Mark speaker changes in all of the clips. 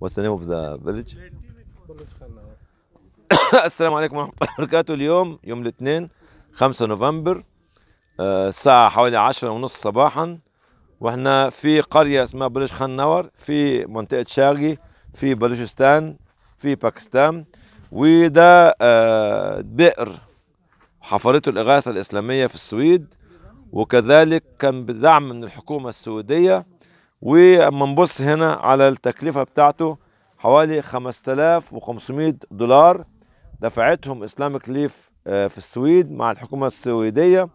Speaker 1: What's the name of the village? السلام عليكم ورحمة الله وبركاته. اليوم يوم الاثنين 5 نوفمبر آه، الساعة حوالي عشرة ونص صباحا. وإحنا في قرية اسمها بلوش خان نور في منطقة شاغي في بلوشستان في باكستان. وده آه، بئر حفرته الإغاثة الإسلامية في السويد. وكذلك كان بدعم من الحكومة السويدية واما نبص هنا على التكلفة بتاعته حوالي 5500 دولار دفعتهم اسلامك ليف في السويد مع الحكومة السويدية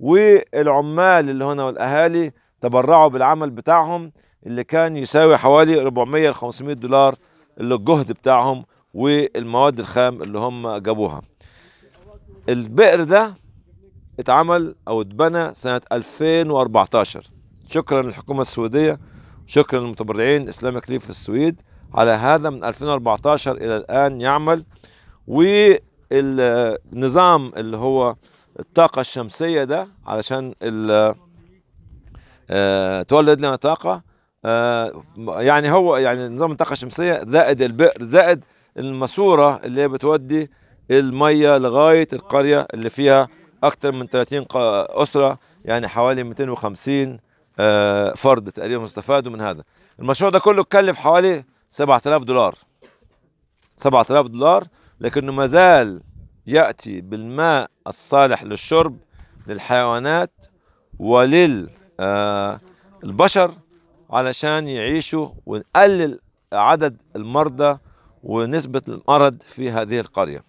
Speaker 1: والعمال اللي هنا والأهالي تبرعوا بالعمل بتاعهم اللي كان يساوي حوالي 400 ل 500 دولار اللي الجهد بتاعهم والمواد الخام اللي هم جابوها. البئر ده اتعمل أو اتبنى سنة 2014 شكرا للحكومة السويدية شكرا للمتبرعين اسلامك ليف في السويد. على هذا من 2014 إلى الآن يعمل. والنظام اللي هو الطاقة الشمسية ده علشان آه، تولد لنا طاقة آه، يعني هو يعني نظام الطاقة الشمسية زائد البئر زائد الماسورة اللي هي بتودي المية لغاية القرية اللي فيها أكثر من 30 ق- أسرة يعني حوالي 250 آه، فرد تقريبا استفادوا من هذا. المشروع ده كله كلف حوالي 7000 دولار. 7000 دولار لكنه ما زال يأتي بالماء الصالح للشرب للحيوانات ولل آه، البشر علشان يعيشوا ونقلل عدد المرضى ونسبة المرض في هذه القرية.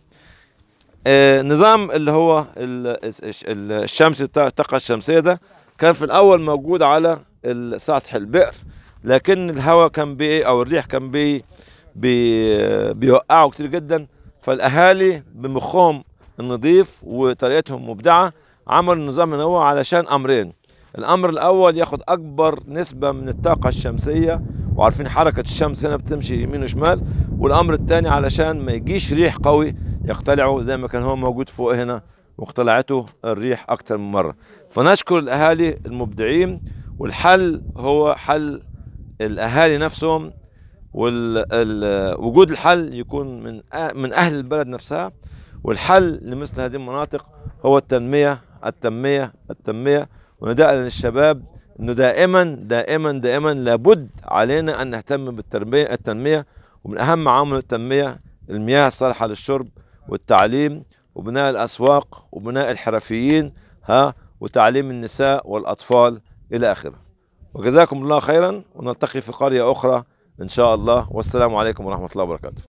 Speaker 1: آه، نظام اللي هو ال- الش- الشمس الطاقة الشمسية ده كان في الأول موجود على سطح البئر لكن الهواء كان بي أو الريح كان بي بي بيوقعوا كتير جدا. فالأهالي بمخهم النظيف وطريقتهم مبدعة عملوا النظام هو علشان أمرين. الأمر الأول ياخد أكبر نسبة من الطاقة الشمسية وعارفين حركة الشمس هنا بتمشي يمين وشمال. والأمر الثاني علشان ما يجيش ريح قوي يقتلعه زي ما كان هو موجود فوق هنا. واقتلعته الريح أكثر من مرة. فنشكر الأهالي المبدعين والحل هو حل الأهالي نفسهم ووجود الحل يكون من من أهل البلد نفسها والحل لمثل هذه المناطق هو التنمية التنمية التنمية. ونداء للشباب إنه دائما دائما دائما لابد علينا أن نهتم بالتربية التنمية ومن أهم عوامل التنمية المياه الصالحه للشرب والتعليم. وبناء الأسواق وبناء الحرفيين ها وتعليم النساء والأطفال إلى آخره. وجزاكم الله خيرا ونلتقي في قرية أخرى إن شاء الله. والسلام عليكم ورحمة الله وبركاته.